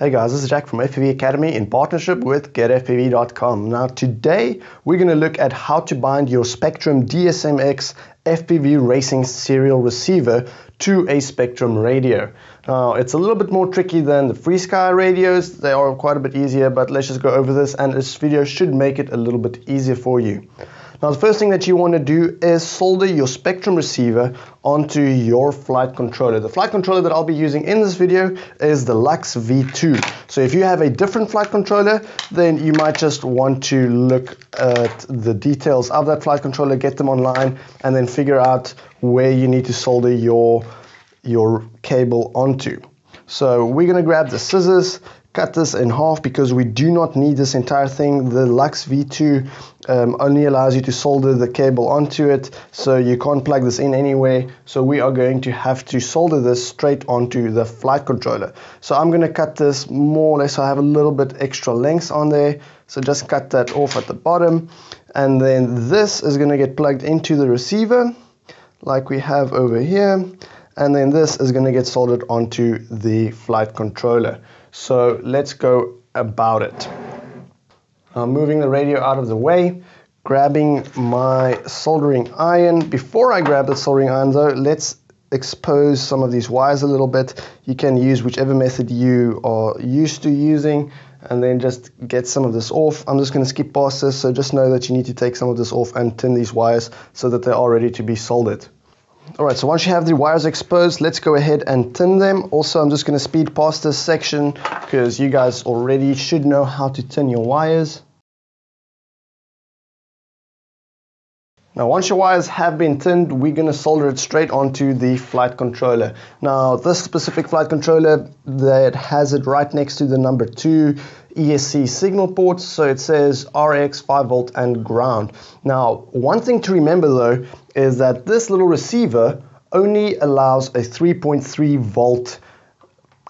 Hey guys, this is Jack from FPV Academy in partnership with GetFPV.com. Now today we're going to look at how to bind your Spektrum DSMX FPV racing serial receiver to a Spektrum radio. Now it's a little bit more tricky than the FrSky radios, they are quite a bit easier but let's just go over this and this video should make it a little bit easier for you. Now the first thing that you want to do is solder your Spektrum receiver onto your flight controller. The flight controller that I'll be using in this video is the Lux V2. So if you have a different flight controller, then you might just want to look at the details of that flight controller, get them online, and then figure out where you need to solder your, your cable onto. So we're going to grab the scissors, cut this in half because we do not need this entire thing. The Lux V2 um, only allows you to solder the cable onto it, so you can't plug this in anyway. So we are going to have to solder this straight onto the flight controller. So I'm going to cut this more or less. I have a little bit extra length on there, so just cut that off at the bottom. And then this is going to get plugged into the receiver like we have over here and then this is going to get soldered onto the flight controller. So let's go about it. I'm moving the radio out of the way, grabbing my soldering iron. Before I grab the soldering iron though, let's expose some of these wires a little bit. You can use whichever method you are used to using and then just get some of this off. I'm just going to skip past this, so just know that you need to take some of this off and tin these wires so that they are ready to be soldered. Alright, so once you have the wires exposed, let's go ahead and tin them. Also, I'm just going to speed past this section because you guys already should know how to tin your wires. Now once your wires have been tinned, we're going to solder it straight onto the flight controller. Now this specific flight controller that has it right next to the number 2 ESC signal ports, so it says RX 5 volt and ground. Now one thing to remember though is that this little receiver only allows a 3.3 volt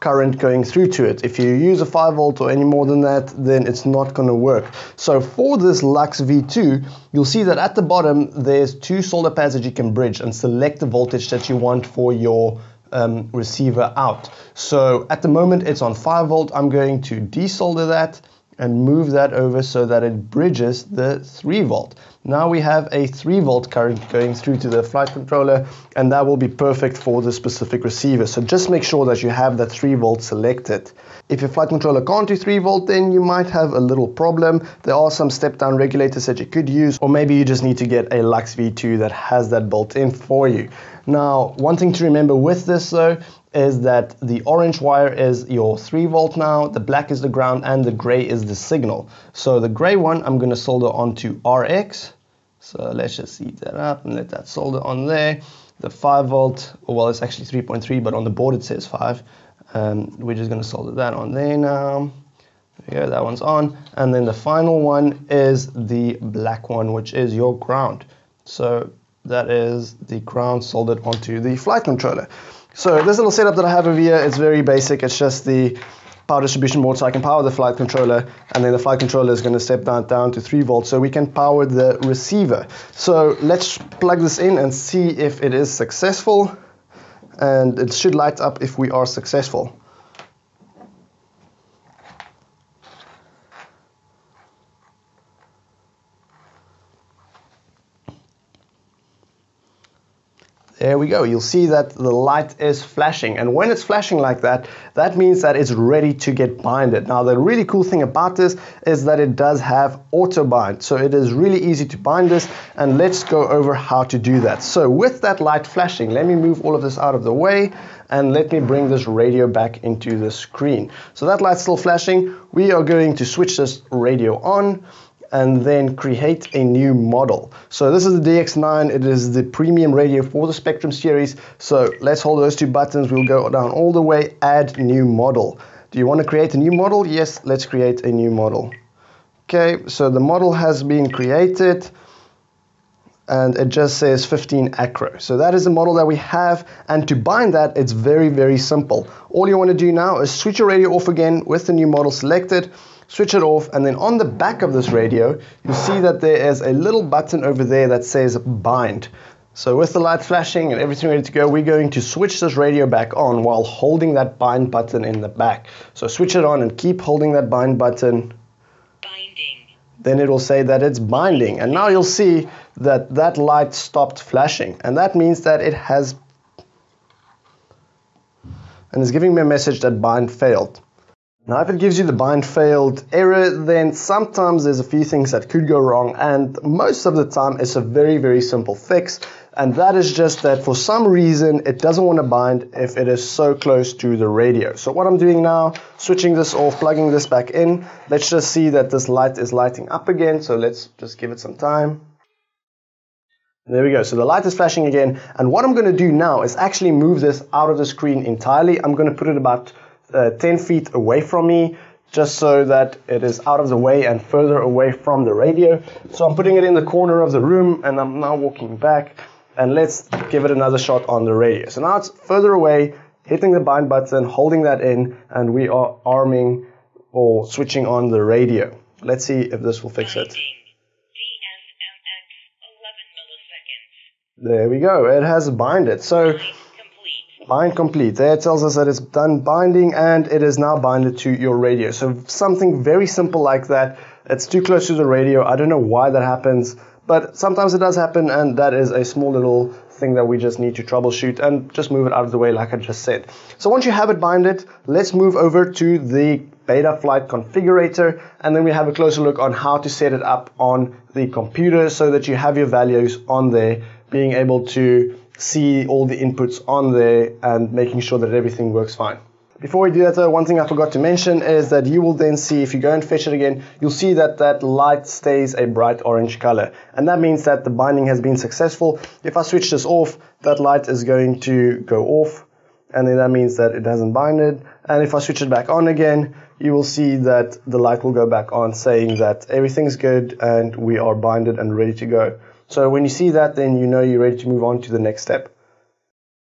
current going through to it. If you use a 5 volt or any more than that, then it's not going to work. So for this Lux V2, you'll see that at the bottom, there's two solder pads that you can bridge and select the voltage that you want for your um, receiver out. So at the moment, it's on 5 volt. I'm going to desolder that and move that over so that it bridges the 3 volt. Now we have a 3 volt current going through to the flight controller and that will be perfect for the specific receiver. So just make sure that you have that 3 volt selected. If your flight controller can't do 3 volt then you might have a little problem. There are some step down regulators that you could use or maybe you just need to get a Lux V2 that has that built in for you. Now one thing to remember with this though is that the orange wire is your 3 volt now, the black is the ground, and the gray is the signal. So the gray one I'm going to solder onto RX. So let's just heat that up and let that solder on there. The 5 volt, well it's actually 3.3 but on the board it says 5. Um, we're just going to solder that on there now. There we go, that one's on. And then the final one is the black one which is your ground. So that is the ground soldered onto the flight controller. So this little setup that I have over here is very basic. It's just the power distribution board so I can power the flight controller and then the flight controller is going to step down, down to 3 volts so we can power the receiver. So let's plug this in and see if it is successful and it should light up if we are successful. There we go. You'll see that the light is flashing. And when it's flashing like that, that means that it's ready to get binded. Now, the really cool thing about this is that it does have auto bind. So it is really easy to bind this. And let's go over how to do that. So with that light flashing, let me move all of this out of the way and let me bring this radio back into the screen. So that light's still flashing. We are going to switch this radio on and then create a new model. So this is the DX9, it is the premium radio for the Spektrum series. So let's hold those two buttons, we'll go down all the way, add new model. Do you want to create a new model? Yes, let's create a new model. Okay, so the model has been created and it just says 15 acro. So that is the model that we have and to bind that it's very very simple. All you want to do now is switch your radio off again with the new model selected switch it off, and then on the back of this radio, you see that there is a little button over there that says bind. So with the light flashing and everything ready to go, we're going to switch this radio back on while holding that bind button in the back. So switch it on and keep holding that bind button. Binding. Then it will say that it's binding. And now you'll see that that light stopped flashing. And that means that it has and is giving me a message that bind failed. Now, if it gives you the bind failed error, then sometimes there's a few things that could go wrong, and most of the time it's a very, very simple fix, and that is just that for some reason it doesn't want to bind if it is so close to the radio. So what I'm doing now, switching this off, plugging this back in, let's just see that this light is lighting up again, so let's just give it some time. There we go. So the light is flashing again. And what I'm going to do now is actually move this out of the screen entirely. I'm going to put it about uh, 10 feet away from me just so that it is out of the way and further away from the radio. So I'm putting it in the corner of the room and I'm now walking back and let's give it another shot on the radio. So now it's further away, hitting the bind button, holding that in, and we are arming or switching on the radio. Let's see if this will fix it. There we go. It has binded. So bind complete. There it tells us that it's done binding and it is now binded to your radio. So something very simple like that. It's too close to the radio. I don't know why that happens, but sometimes it does happen and that is a small little thing that we just need to troubleshoot and just move it out of the way like I just said. So once you have it binded, let's move over to the Betaflight configurator and then we have a closer look on how to set it up on the computer so that you have your values on there being able to see all the inputs on there and making sure that everything works fine. Before we do that though, one thing I forgot to mention is that you will then see, if you go and fetch it again, you'll see that that light stays a bright orange color. And that means that the binding has been successful. If I switch this off, that light is going to go off. And then that means that it hasn't binded. And if I switch it back on again, you will see that the light will go back on saying that everything's good and we are binded and ready to go. So when you see that, then you know you're ready to move on to the next step.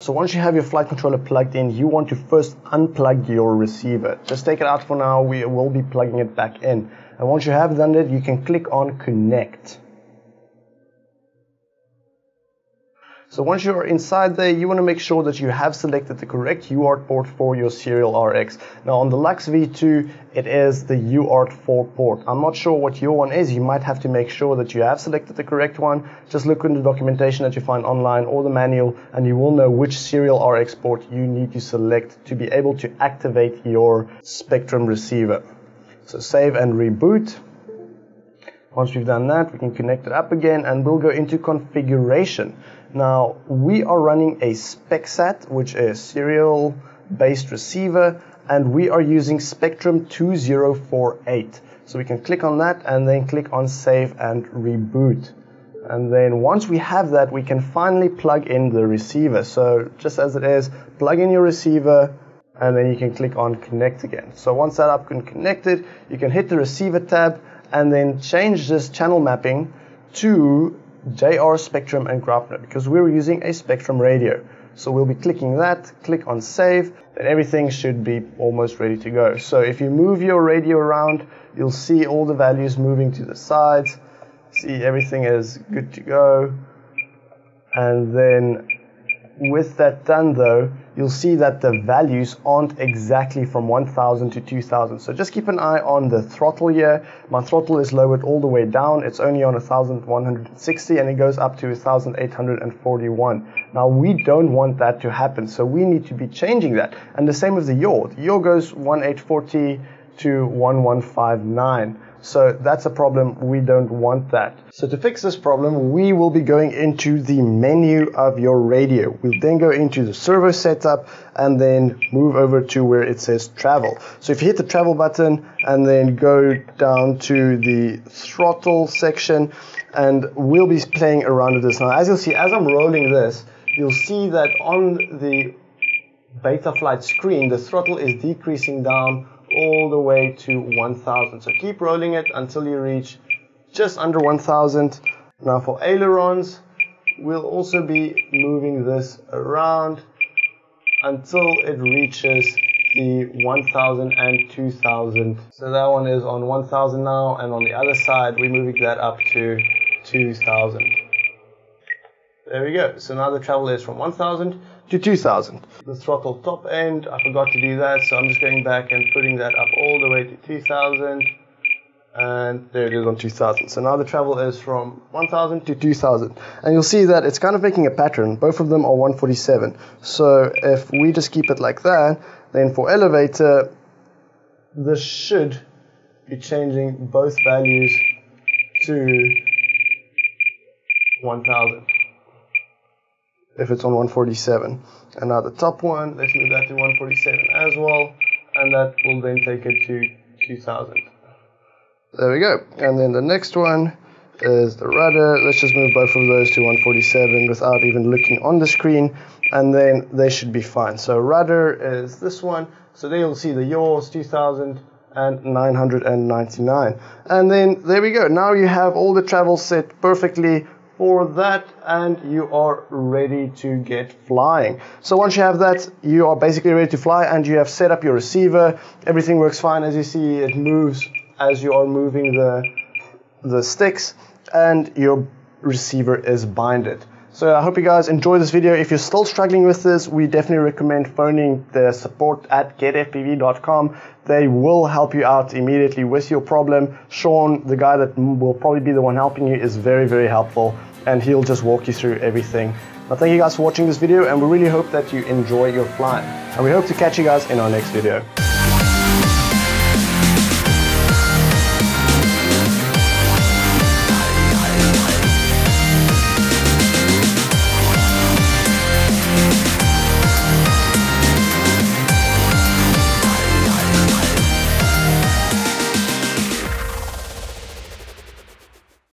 So once you have your flight controller plugged in, you want to first unplug your receiver. Just take it out for now. We will be plugging it back in. And once you have done it, you can click on connect. So once you're inside there, you want to make sure that you have selected the correct UART port for your serial RX. Now on the Lux V2, it is the UART4 port. I'm not sure what your one is. You might have to make sure that you have selected the correct one. Just look in the documentation that you find online or the manual and you will know which serial RX port you need to select to be able to activate your Spektrum receiver. So save and reboot. Once we've done that, we can connect it up again and we'll go into configuration. Now, we are running a SpecSat, which is serial based receiver, and we are using Spektrum 2048. So we can click on that and then click on save and reboot. And then once we have that, we can finally plug in the receiver. So just as it is, plug in your receiver, and then you can click on connect again. So once that up and connected, you can hit the receiver tab and then change this channel mapping to JR Spektrum and Graupner because we're using a Spektrum radio. So we'll be clicking that, click on save, and everything should be almost ready to go. So if you move your radio around, you'll see all the values moving to the sides. See everything is good to go. And then with that done though, you'll see that the values aren't exactly from 1000 to 2000. So just keep an eye on the throttle here. My throttle is lowered all the way down. It's only on 1160 and it goes up to 1841. Now we don't want that to happen. So we need to be changing that. And the same with the yaw. The yaw goes 1840 to 1159. So that's a problem. We don't want that. So to fix this problem, we will be going into the menu of your radio. We'll then go into the servo setup and then move over to where it says travel. So if you hit the travel button and then go down to the throttle section and we'll be playing around with this. Now, as you'll see, as I'm rolling this, you'll see that on the Betaflight screen, the throttle is decreasing down all the way to 1000. So keep rolling it until you reach just under 1000. Now for ailerons, we'll also be moving this around until it reaches the 1000 and 2000. So that one is on 1000 now, and on the other side, we're moving that up to 2000. There we go. So now the travel is from 1000 to 2000. The throttle top end, I forgot to do that, so I'm just going back and putting that up all the way to 2000. And there it is on 2000. So now the travel is from 1000 to 2000. And you'll see that it's kind of making a pattern. Both of them are 147. So if we just keep it like that, then for elevator, this should be changing both values to 1000 if it's on 147. And now the top one, let's move that to 147 as well, and that will then take it to 2000. There we go. And then the next one is the rudder. Let's just move both of those to 147 without even looking on the screen, and then they should be fine. So rudder is this one. So there you'll see the yaws 2000 and 999. And then there we go. Now you have all the travel set perfectly for that and you are ready to get flying. So once you have that, you are basically ready to fly and you have set up your receiver. Everything works fine as you see, it moves as you are moving the, the sticks and your receiver is binded. So I hope you guys enjoy this video. If you're still struggling with this, we definitely recommend phoning the support at getfpv.com. They will help you out immediately with your problem. Sean, the guy that will probably be the one helping you, is very, very helpful and he'll just walk you through everything. Now thank you guys for watching this video and we really hope that you enjoy your flight. And we hope to catch you guys in our next video.